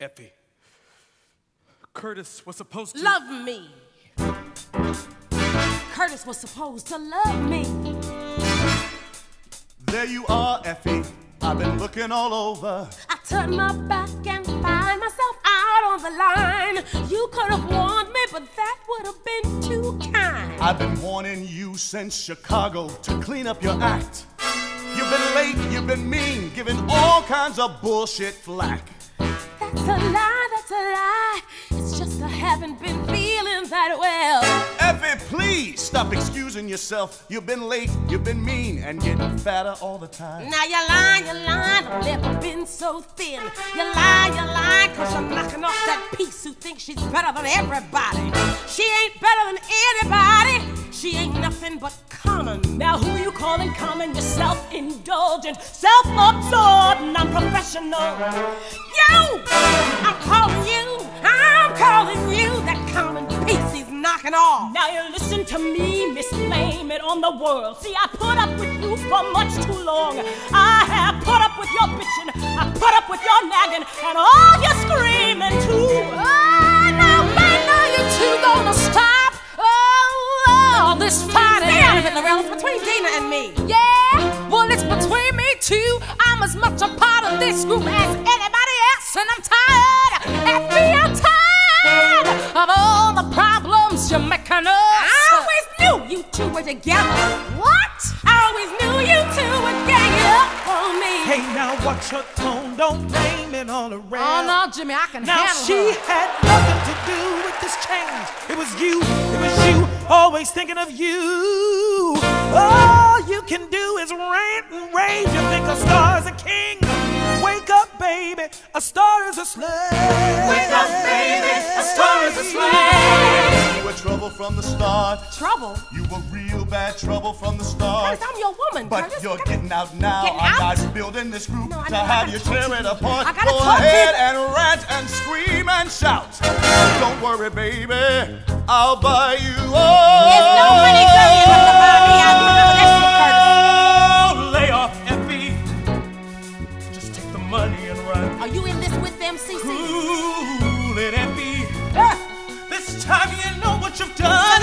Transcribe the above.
Effie. Curtis was supposed to. Love me. Curtis was supposed to love me. There you are, Effie. I've been looking all over. I turn my back and find myself out on the line. You could have warned me, but that would have been too kind. I've been warning you since Chicago to clean up your act. You've been late, you've been mean, giving all kinds of bullshit flack. That's a lie, that's a lie. It's just I haven't been feeling that well. Effie, please stop excusing yourself. You've been late, you've been mean, and getting fatter all the time. Now you're lying, you're lying, I've never been so thin. You lie, you lie, cause you're knocking off that piece who thinks she's better than everybody. She ain't better than anybody. She ain't nothing but common. Now who you calling common? You're self-indulgent, self-absorbed, non-professional. You! I'm calling you, I'm calling you that common piece he's knocking off. Now you listen to me, Miss Blame It on the world. See, I put up with you for much too long. I have put up with your bitching, I put up with your nagging, and all your screaming too. Oh, now, man, now you two gonna stop. Oh, all this fighting. And me. Yeah, well, it's between me two. I'm as much a part of this group as anybody else, and I'm tired. Effie, I'm tired of all the problems you're making us. I always knew you two were together. What? I always knew you two would gang it up on me. Hey, now watch your tone. Don't blame it on the rail. Oh no, Jimmy, I can Now handle Now, she her. had nothing to do with this change. It was you, it was you, always thinking of you. All you can do is rant and rage. You think a star is a king. Wake up, baby, a star is a slave. Wake up, baby, a star is a slave. You were trouble from the start. Trouble? You were real bad trouble from the start. Curtis, I'm your woman, But Curtis. you're getting out now. Getting I'm out? not building this group No, to have you tear it apart. I gotta Go talk ahead and rant and scream and shout. Don't worry, baby. I'll buy you all. There's no money, girl. You have to buy me out. You remember that shit, Curtis. Oh, lay off, Effie. Just take the money and run. Are you in this with them, CC? Cool it, Effie. Ah, This time you know what you've done.